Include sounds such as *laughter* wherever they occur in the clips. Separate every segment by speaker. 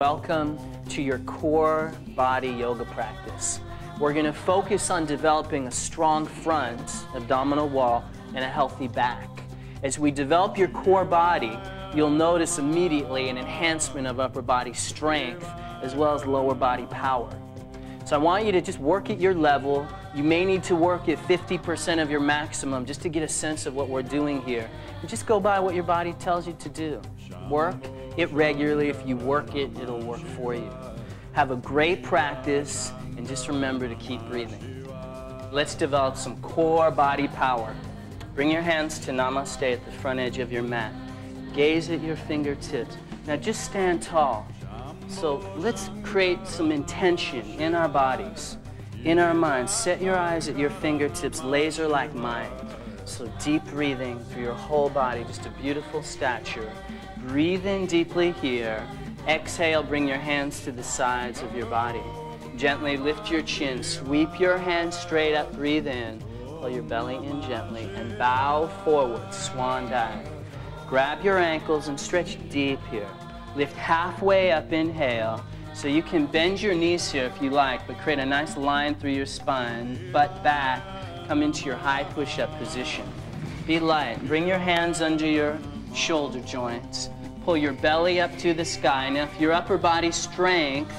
Speaker 1: Welcome to your core body yoga practice. We're going to focus on developing a strong front abdominal wall and a healthy back. As we develop your core body, you'll notice immediately an enhancement of upper body strength as well as lower body power. So I want you to just work at your level. You may need to work at 50% of your maximum just to get a sense of what we're doing here. And just go by what your body tells you to do. Work it regularly. If you work it, it'll work for you. Have a great practice and just remember to keep breathing. Let's develop some core body power. Bring your hands to namaste at the front edge of your mat. Gaze at your fingertips. Now just stand tall. So let's create some intention in our bodies, in our minds. Set your eyes at your fingertips, laser like mine. So deep breathing through your whole body, just a beautiful stature. Breathe in deeply here. Exhale, bring your hands to the sides of your body. Gently lift your chin, sweep your hands straight up, breathe in. Pull your belly in gently and bow forward, swan dive. Grab your ankles and stretch deep here. Lift halfway up, inhale. So you can bend your knees here if you like, but create a nice line through your spine, butt back, come into your high push-up position. Be light. Bring your hands under your shoulder joints. Pull your belly up to the sky. Now, if your upper body strength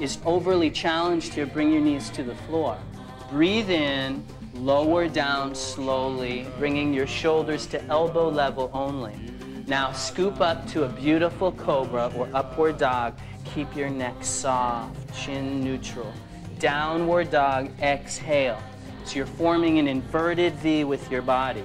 Speaker 1: is overly challenged here, bring your knees to the floor. Breathe in, lower down slowly, bringing your shoulders to elbow level only. Now, scoop up to a beautiful cobra or upward dog. Keep your neck soft, chin neutral. Downward dog, exhale. So you're forming an inverted V with your body.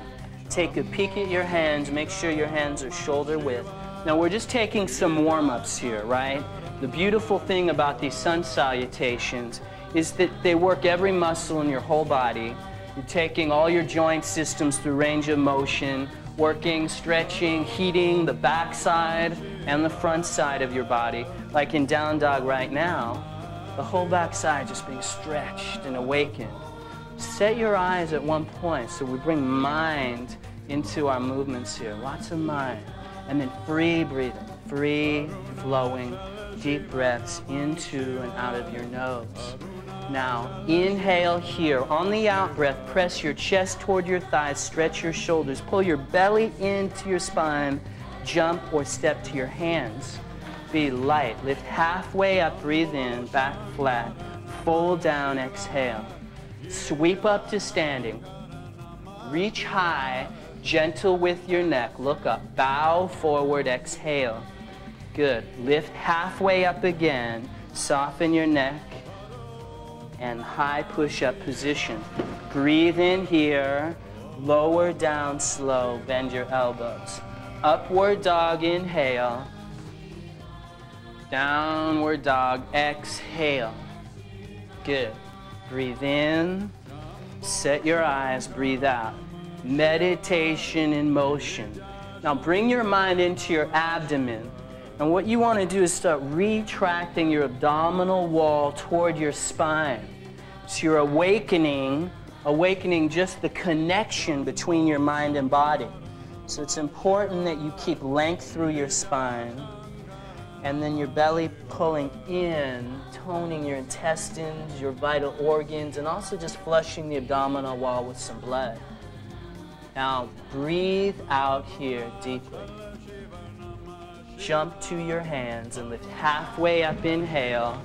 Speaker 1: Take a peek at your hands. Make sure your hands are shoulder width. Now we're just taking some warm-ups here, right? The beautiful thing about these sun salutations is that they work every muscle in your whole body. You're taking all your joint systems through range of motion, working, stretching, heating the back side and the front side of your body. Like in down dog right now, the whole back side just being stretched and awakened. Set your eyes at one point so we bring mind into our movements here. Lots of mind. And then free breathing, free flowing, deep breaths into and out of your nose. Now, inhale here. On the out breath, press your chest toward your thighs, stretch your shoulders, pull your belly into your spine, jump or step to your hands. Be light. Lift halfway up, breathe in, back flat. Fold down, exhale. Sweep up to standing. Reach high, gentle with your neck. Look up. Bow forward, exhale. Good. Lift halfway up again. Soften your neck. And high push-up position. Breathe in here. Lower down slow. Bend your elbows. Upward dog, inhale. Downward dog, exhale. Good. Breathe in, set your eyes, breathe out. Meditation in motion. Now bring your mind into your abdomen. And what you want to do is start retracting your abdominal wall toward your spine. So you're awakening, awakening just the connection between your mind and body. So it's important that you keep length through your spine and then your belly pulling in, toning your intestines, your vital organs, and also just flushing the abdominal wall with some blood. Now breathe out here deeply. Jump to your hands and lift halfway up, inhale.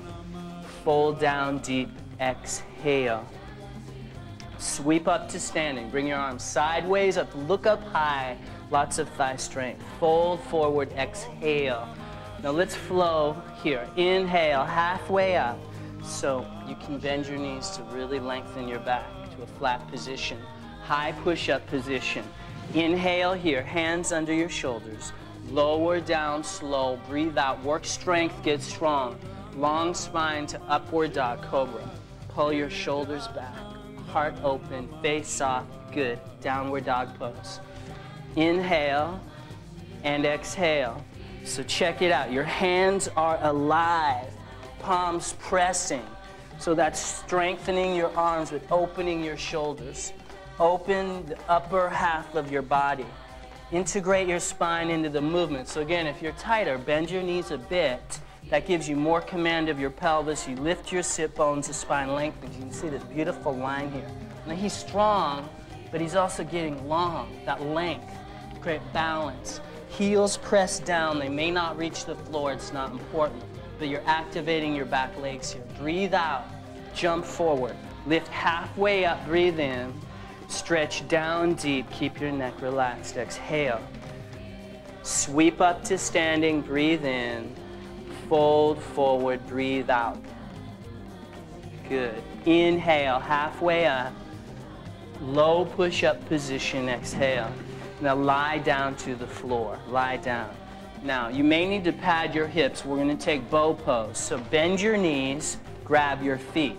Speaker 1: Fold down deep, exhale. Sweep up to standing. Bring your arms sideways up, look up high. Lots of thigh strength. Fold forward, exhale. Now let's flow here. Inhale, halfway up. So you can bend your knees to really lengthen your back to a flat position. High push-up position. Inhale here, hands under your shoulders. Lower down slow, breathe out, work strength, get strong. Long spine to upward dog, cobra. Pull your shoulders back, heart open, face soft, good. Downward dog pose. Inhale and exhale. So check it out. Your hands are alive, palms pressing. So that's strengthening your arms with opening your shoulders. Open the upper half of your body. Integrate your spine into the movement. So again, if you're tighter, bend your knees a bit. That gives you more command of your pelvis. You lift your sit bones, the spine lengthens. You can see this beautiful line here. Now he's strong, but he's also getting long, that length. Create balance. Heels press down. They may not reach the floor. It's not important. But you're activating your back legs here. Breathe out. Jump forward. Lift halfway up. Breathe in. Stretch down deep. Keep your neck relaxed. Exhale. Sweep up to standing. Breathe in. Fold forward. Breathe out. Good. Inhale. Halfway up. Low push up position. Exhale. Now lie down to the floor. Lie down. Now, you may need to pad your hips. We're going to take bow pose. So bend your knees, grab your feet.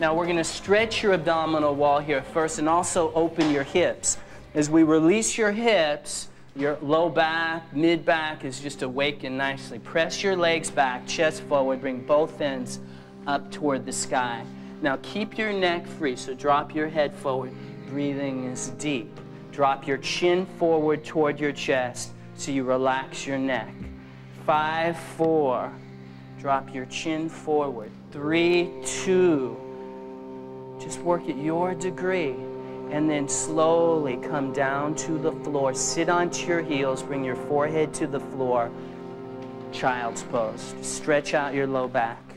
Speaker 1: Now, we're going to stretch your abdominal wall here first and also open your hips. As we release your hips, your low back, mid back is just awakened nicely. Press your legs back, chest forward, bring both ends up toward the sky. Now, keep your neck free, so drop your head forward. Breathing is deep. Drop your chin forward toward your chest so you relax your neck. Five, four. Drop your chin forward. Three, two. Just work at your degree. And then slowly come down to the floor. Sit onto your heels. Bring your forehead to the floor. Child's pose. Stretch out your low back.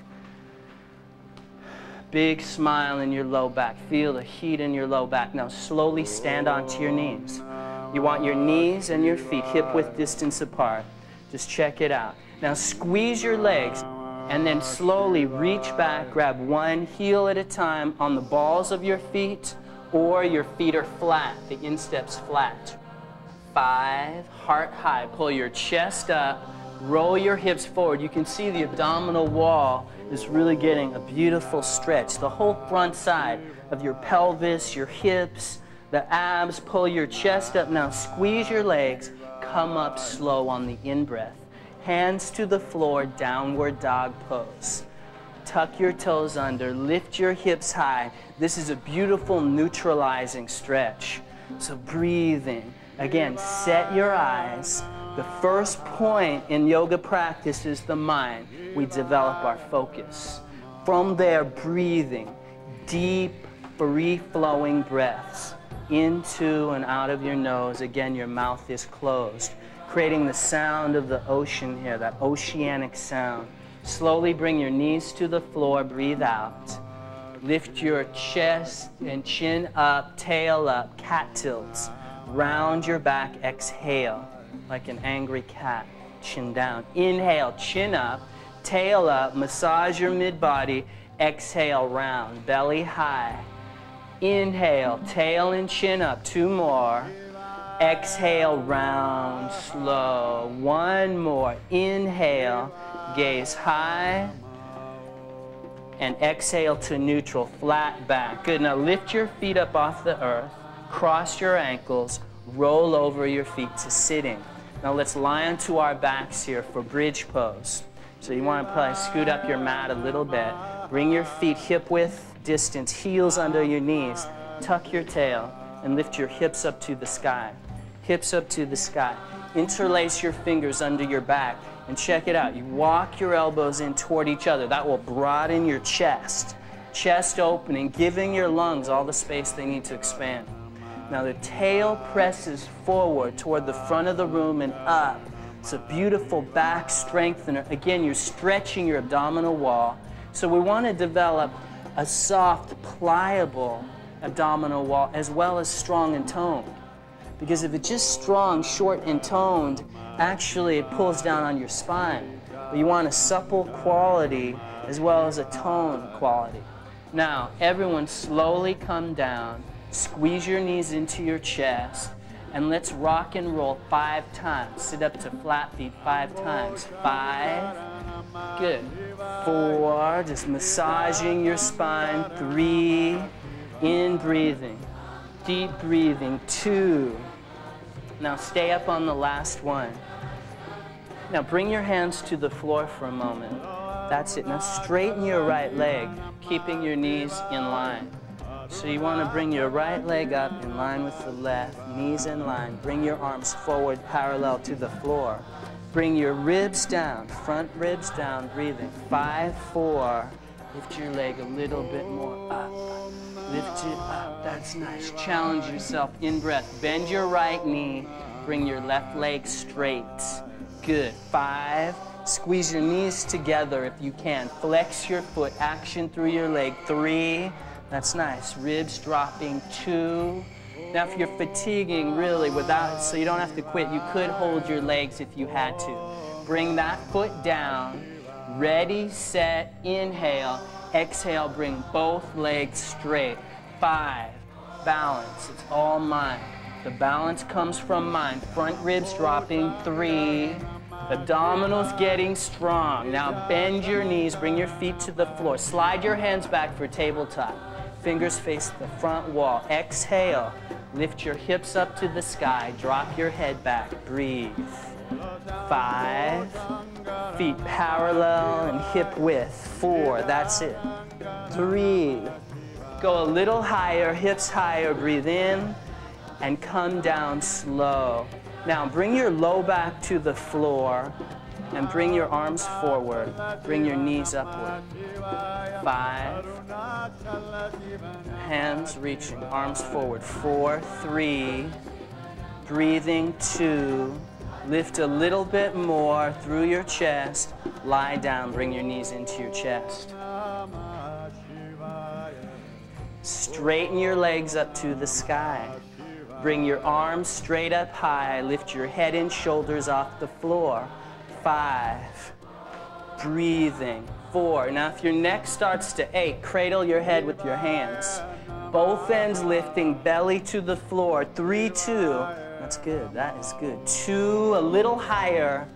Speaker 1: Big smile in your low back. Feel the heat in your low back. Now slowly stand onto your knees. You want your knees and your feet hip width distance apart. Just check it out. Now squeeze your legs and then slowly reach back, grab one heel at a time on the balls of your feet or your feet are flat, the instep's flat. Five, heart high. Pull your chest up, roll your hips forward. You can see the abdominal wall is really getting a beautiful stretch. The whole front side of your pelvis, your hips, the abs, pull your chest up. Now squeeze your legs, come up slow on the in breath. Hands to the floor, downward dog pose. Tuck your toes under, lift your hips high. This is a beautiful neutralizing stretch. So breathing. Again, set your eyes the first point in yoga practice is the mind. We develop our focus. From there, breathing, deep, free flowing breaths into and out of your nose. Again, your mouth is closed, creating the sound of the ocean here, that oceanic sound. Slowly bring your knees to the floor, breathe out. Lift your chest and chin up, tail up, cat tilts. Round your back, exhale like an angry cat, chin down. Inhale, chin up, tail up, massage your mid body. Exhale, round, belly high. Inhale, tail and chin up. Two more. Exhale, round, slow. One more. Inhale, gaze high. And exhale to neutral, flat back. Good. Now lift your feet up off the earth. Cross your ankles. Roll over your feet to sitting. Now let's lie onto our backs here for bridge pose. So you want to probably scoot up your mat a little bit. Bring your feet hip width distance, heels under your knees. Tuck your tail and lift your hips up to the sky. Hips up to the sky. Interlace your fingers under your back and check it out. You walk your elbows in toward each other. That will broaden your chest. Chest opening, giving your lungs all the space they need to expand. Now the tail presses forward toward the front of the room and up. It's a beautiful back strengthener. Again, you're stretching your abdominal wall. So we want to develop a soft, pliable abdominal wall as well as strong and toned. Because if it's just strong, short, and toned, actually it pulls down on your spine. But you want a supple quality as well as a tone quality. Now, everyone slowly come down Squeeze your knees into your chest. And let's rock and roll five times. Sit up to flat feet five times. Five. Good. Four. Just massaging your spine. Three. In breathing. Deep breathing. Two. Now stay up on the last one. Now bring your hands to the floor for a moment. That's it. Now straighten your right leg, keeping your knees in line. So you want to bring your right leg up in line with the left, knees in line. Bring your arms forward parallel to the floor. Bring your ribs down, front ribs down, breathing. Five, four. Lift your leg a little bit more up. Lift it up. That's nice. Challenge yourself in breath. Bend your right knee. Bring your left leg straight. Good. Five. Squeeze your knees together if you can. Flex your foot. Action through your leg. Three. That's nice. Ribs dropping. Two. Now, if you're fatiguing really without, so you don't have to quit, you could hold your legs if you had to. Bring that foot down. Ready, set, inhale. Exhale, bring both legs straight. Five, balance. It's all mind. The balance comes from mind. Front ribs dropping. Three, abdominals getting strong. Now bend your knees, bring your feet to the floor. Slide your hands back for tabletop. Fingers face the front wall. Exhale. Lift your hips up to the sky. Drop your head back. Breathe. Five. Feet parallel and hip width. Four. That's it. Three. Go a little higher, hips higher. Breathe in and come down slow. Now bring your low back to the floor and bring your arms forward. Bring your knees upward. Five. Hands reaching, arms forward. Four, three. Breathing, two. Lift a little bit more through your chest. Lie down, bring your knees into your chest. Straighten your legs up to the sky. Bring your arms straight up high. Lift your head and shoulders off the floor. Five. Breathing. Four. Now, if your neck starts to ache, cradle your head with your hands. Both ends lifting, belly to the floor. Three, two. That's good. That is good. Two, a little higher.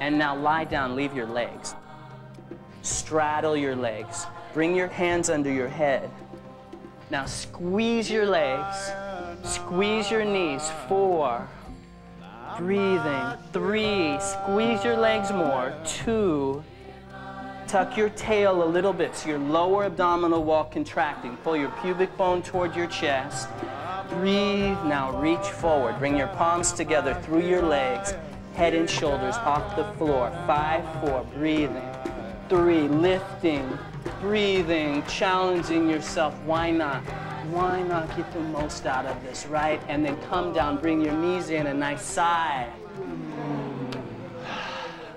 Speaker 1: And now lie down. Leave your legs. Straddle your legs. Bring your hands under your head. Now squeeze your legs. Squeeze your knees. Four. Breathing. Three. Squeeze your legs more. Two. Tuck your tail a little bit so your lower abdominal wall contracting. Pull your pubic bone toward your chest. Breathe. Now reach forward. Bring your palms together through your legs. Head and shoulders off the floor. Five, four. Breathing. Three. Lifting. Breathing. Challenging yourself. Why not? Why not get the most out of this, right? And then come down. Bring your knees in. A nice sigh. *sighs*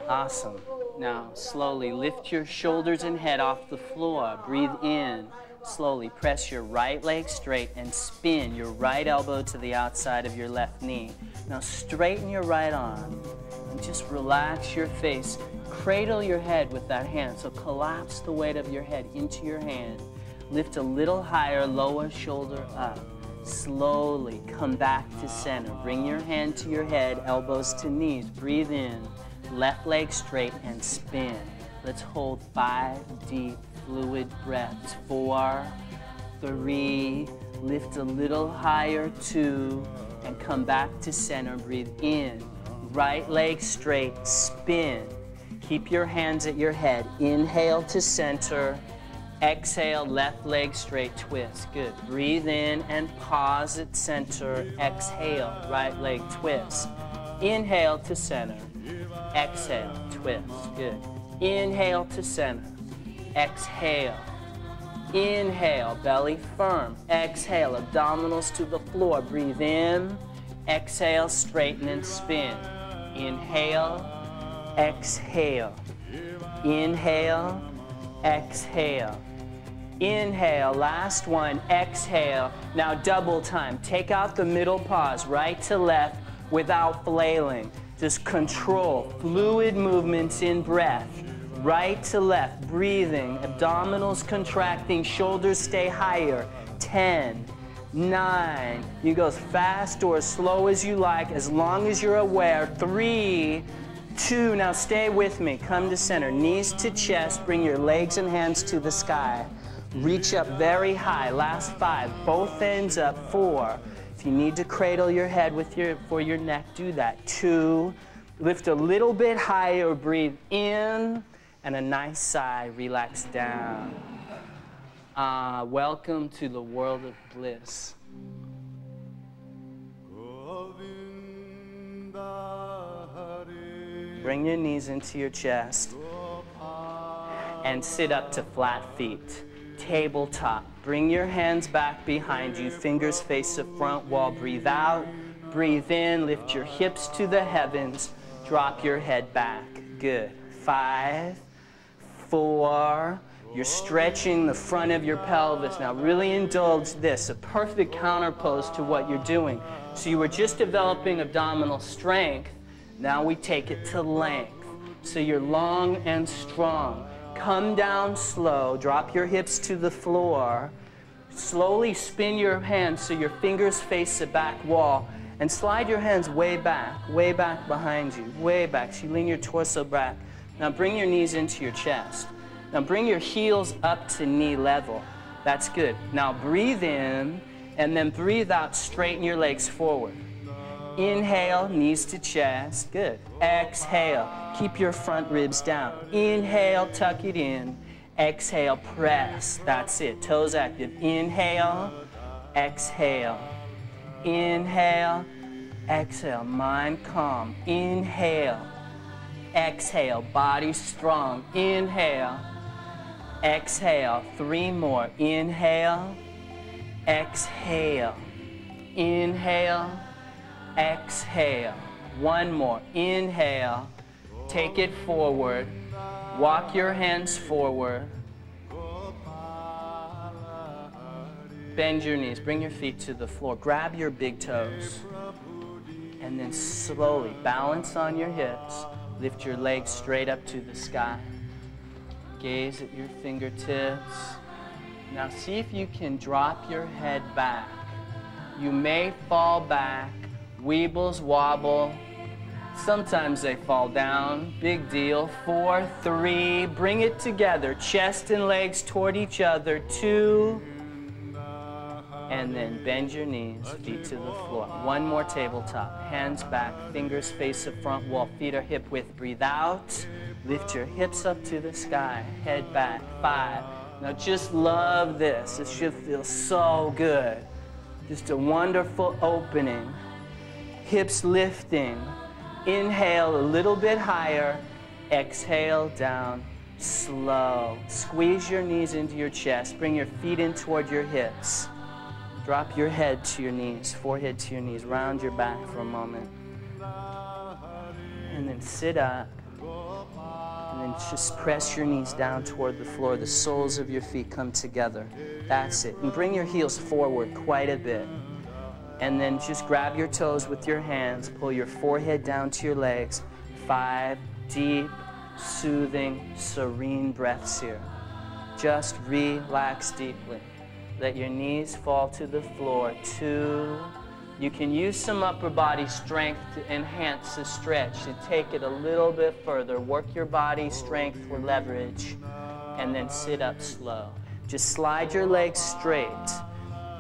Speaker 1: Awesome. Now, slowly lift your shoulders and head off the floor. Breathe in. Slowly press your right leg straight and spin your right elbow to the outside of your left knee. Now, straighten your right arm and just relax your face. Cradle your head with that hand. So, collapse the weight of your head into your hand. Lift a little higher, lower shoulder up. Slowly come back to center. Bring your hand to your head, elbows to knees. Breathe in. Left leg straight and spin. Let's hold five deep fluid breaths. Four, three, lift a little higher, two, and come back to center. Breathe in. Right leg straight, spin. Keep your hands at your head. Inhale to center. Exhale, left leg straight, twist. Good. Breathe in and pause at center. Exhale, right leg twist. Inhale to center. Exhale, twist. Good. Inhale to center. Exhale. Inhale, belly firm. Exhale, abdominals to the floor. Breathe in. Exhale, straighten and spin. Inhale. Exhale. Inhale. Exhale. Inhale, last one, exhale. Now double time. Take out the middle pause, right to left, without flailing. Just control, fluid movements in breath. Right to left, breathing, abdominals contracting, shoulders stay higher. 10, 9, you go as fast or as slow as you like, as long as you're aware. 3, two, now stay with me. Come to center, knees to chest, bring your legs and hands to the sky. Reach up very high. Last five, both ends up. Four. If you need to cradle your head with your for your neck, do that. Two. Lift a little bit higher, breathe in, and a nice sigh, relax down. Uh, welcome to the world of bliss. Bring your knees into your chest. And sit up to flat feet. Tabletop. Bring your hands back behind you. Fingers face the front wall. Breathe out. Breathe in. Lift your hips to the heavens. Drop your head back. Good. Five, four, you're stretching the front of your pelvis. Now, really indulge this a perfect counterpose to what you're doing. So, you were just developing abdominal strength. Now, we take it to length. So, you're long and strong. Come down slow. Drop your hips to the floor. Slowly spin your hands so your fingers face the back wall. And slide your hands way back, way back behind you, way back. So, you lean your torso back. Now, bring your knees into your chest. Now bring your heels up to knee level. That's good. Now breathe in and then breathe out. Straighten your legs forward. Inhale, knees to chest. Good. Exhale, keep your front ribs down. Inhale, tuck it in. Exhale, press. That's it. Toes active. Inhale, exhale. Inhale, exhale. Mind calm. Inhale, exhale. Body strong. Inhale Exhale. Three more. Inhale. Exhale. Inhale. Exhale. One more. Inhale. Take it forward. Walk your hands forward. Bend your knees. Bring your feet to the floor. Grab your big toes. And then slowly balance on your hips. Lift your legs straight up to the sky. Gaze at your fingertips. Now see if you can drop your head back. You may fall back, weebles wobble. Sometimes they fall down. Big deal. Four, three, bring it together. Chest and legs toward each other. Two, and then bend your knees, feet to the floor. One more tabletop. Hands back, fingers face the front wall, feet are hip width. Breathe out. Lift your hips up to the sky, head back. Five. Now just love this. This should feel so good. Just a wonderful opening. Hips lifting. Inhale a little bit higher. Exhale down slow. Squeeze your knees into your chest. Bring your feet in toward your hips. Drop your head to your knees, forehead to your knees. Round your back for a moment. And then sit up. And then just press your knees down toward the floor. The soles of your feet come together. That's it. And bring your heels forward quite a bit. And then just grab your toes with your hands. Pull your forehead down to your legs. Five deep, soothing, serene breaths here. Just relax deeply. Let your knees fall to the floor. Two. You can use some upper body strength to enhance the stretch to take it a little bit further. Work your body strength for leverage and then sit up slow. Just slide your legs straight.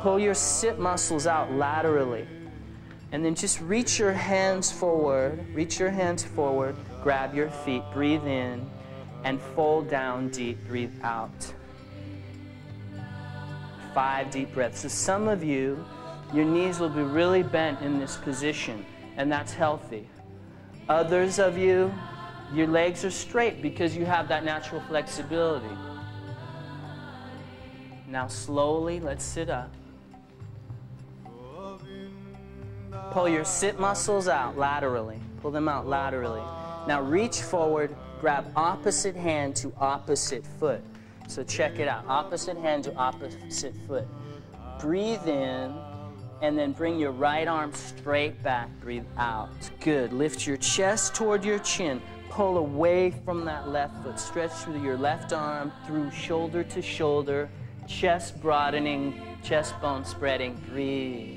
Speaker 1: Pull your sit muscles out laterally. And then just reach your hands forward. Reach your hands forward. Grab your feet. Breathe in and fold down deep. Breathe out five deep breaths. So some of you, your knees will be really bent in this position, and that's healthy. Others of you, your legs are straight because you have that natural flexibility. Now, slowly, let's sit up. Pull your sit muscles out laterally. Pull them out laterally. Now, reach forward, grab opposite hand to opposite foot. So check it out. Opposite hand to opposite foot. Breathe in and then bring your right arm straight back. Breathe out. Good. Lift your chest toward your chin. Pull away from that left foot. Stretch through your left arm through shoulder to shoulder. Chest broadening, chest bone spreading. Breathe.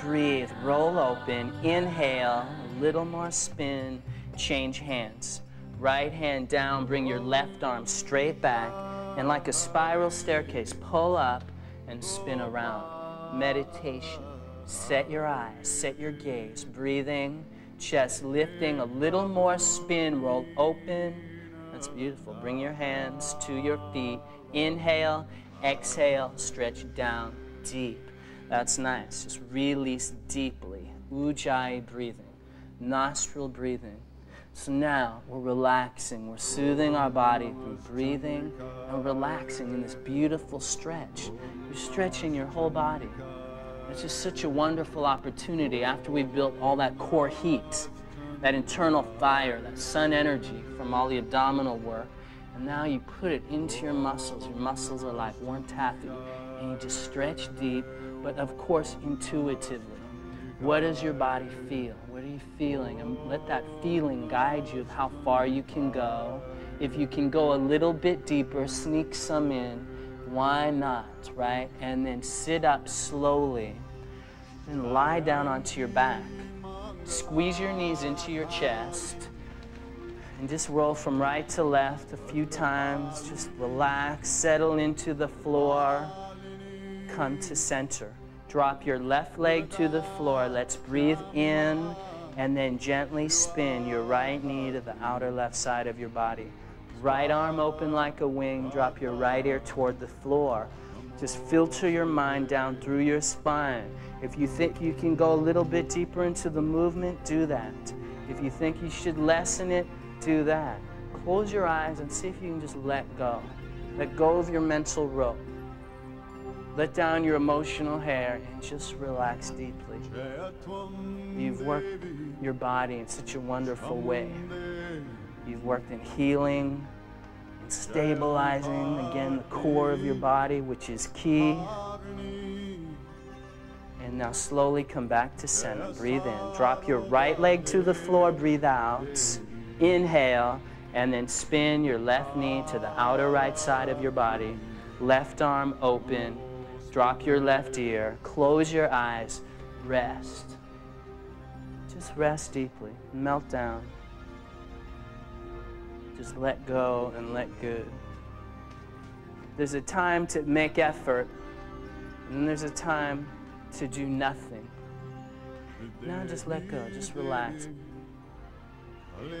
Speaker 1: Breathe. Roll open. Inhale. A little more spin. Change hands. Right hand down, bring your left arm straight back, and like a spiral staircase, pull up and spin around. Meditation. Set your eyes, set your gaze, breathing, chest lifting, a little more spin, roll open. That's beautiful. Bring your hands to your feet. Inhale, exhale, stretch down deep. That's nice. Just release deeply. Ujjayi breathing, nostril breathing. So now we're relaxing, we're soothing our body through breathing and relaxing in this beautiful stretch. You're stretching your whole body. It's just such a wonderful opportunity after we've built all that core heat, that internal fire, that sun energy from all the abdominal work. And now you put it into your muscles. Your muscles are like warm taffy. And you just stretch deep, but of course, intuitively. What does your body feel? What are you feeling? And let that feeling guide you of how far you can go. If you can go a little bit deeper, sneak some in. Why not, right? And then sit up slowly and lie down onto your back. Squeeze your knees into your chest and just roll from right to left a few times. Just relax, settle into the floor, come to center. Drop your left leg to the floor. Let's breathe in and then gently spin your right knee to the outer left side of your body. Right arm open like a wing. Drop your right ear toward the floor. Just filter your mind down through your spine. If you think you can go a little bit deeper into the movement, do that. If you think you should lessen it, do that. Close your eyes and see if you can just let go. Let go of your mental rope. Let down your emotional hair and just relax deeply. You've worked your body in such a wonderful way. You've worked in healing, and stabilizing, again, the core of your body, which is key. And now slowly come back to center. Breathe in. Drop your right leg to the floor. Breathe out. Inhale. And then spin your left knee to the outer right side of your body. Left arm open. Drop your left ear, close your eyes, rest. Just rest deeply, melt down. Just let go and let good. There's a time to make effort, and there's a time to do nothing. Now just let go, just relax.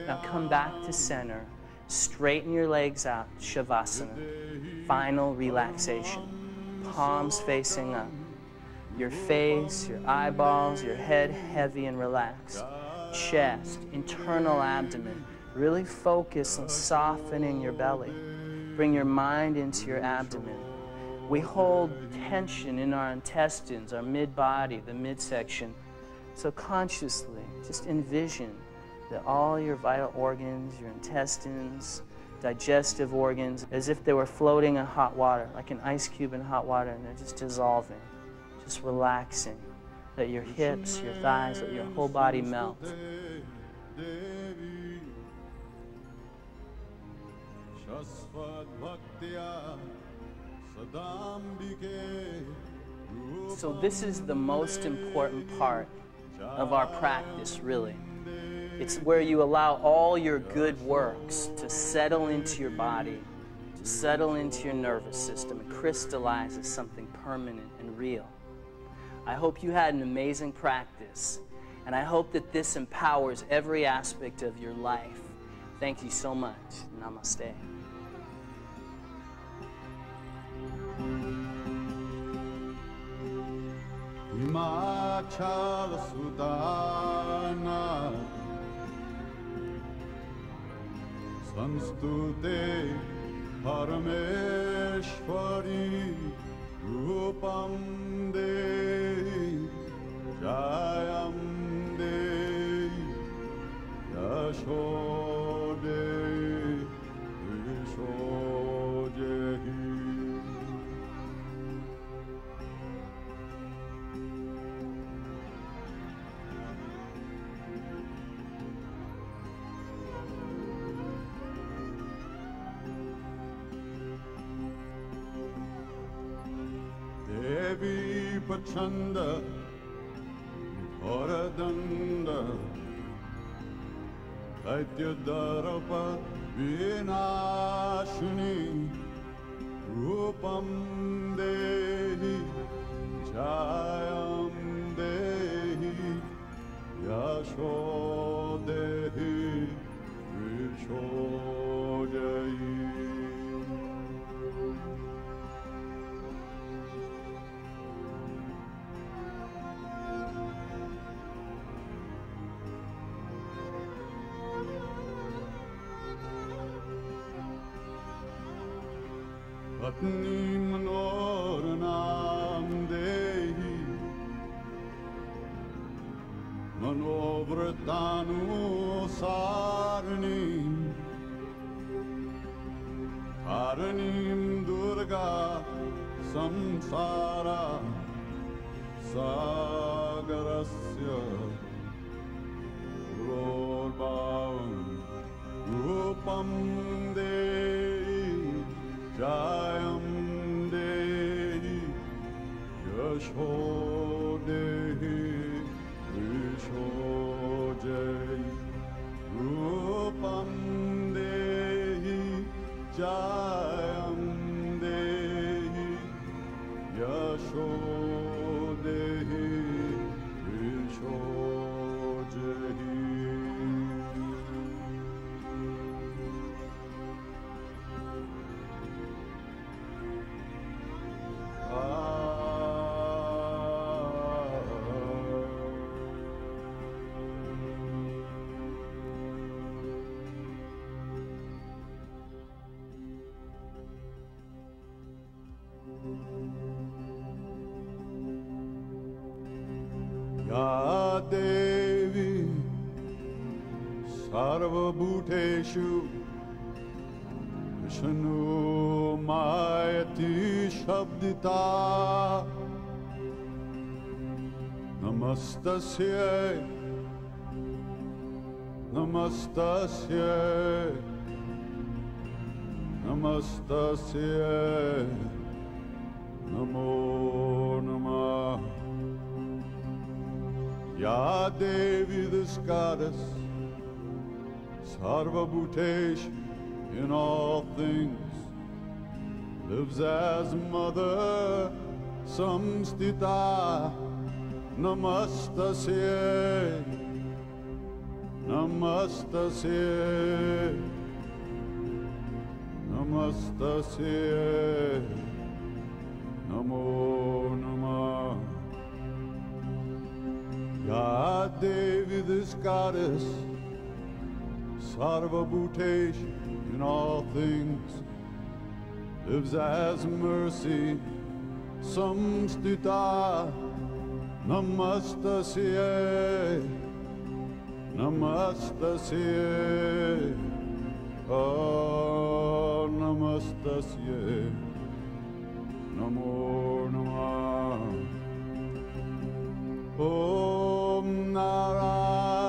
Speaker 1: Now come back to center. Straighten your legs out, Shavasana. Final relaxation palms facing up. Your face, your eyeballs, your head heavy and relaxed. Chest, internal abdomen. Really focus on softening your belly. Bring your mind into your abdomen. We hold tension in our intestines, our mid body, the midsection. So consciously, just envision that all your vital organs, your intestines, digestive organs as if they were floating in hot water, like an ice cube in hot water, and they're just dissolving, just relaxing. Let your hips, your thighs, let your whole body melt. So, this is the most important part of our practice, really. It's where you allow all your good works to settle into your body, to settle into your nervous system, and crystallize as something permanent and real. I hope you had an amazing practice, and I hope that this empowers every aspect of your life. Thank you so much. Namaste. संस्तुते परमेश्वरी रूपं देहि जयं देहि यशो प्रचण्ड
Speaker 2: छन्द भरदण्ड वैद्युदप रूपम् Atnim nor nam dehi Manovratanu durga samsar control. सर्वभूतेषु विष्णु मायति शब्दिता नमस्तस्यै नमस्तस्यै नमस्तस्यै नमो नमः या देवी this goddess Sarva Bhutesh in all things lives as mother. Samstita namastasye namastasye namastasye namo namah Ya Devi, this goddess, Sarva Bhutesh in all things, lives as mercy, samstita, namastasye, namastasye, oh, ah, namastasye, namo namah. Om Narayani,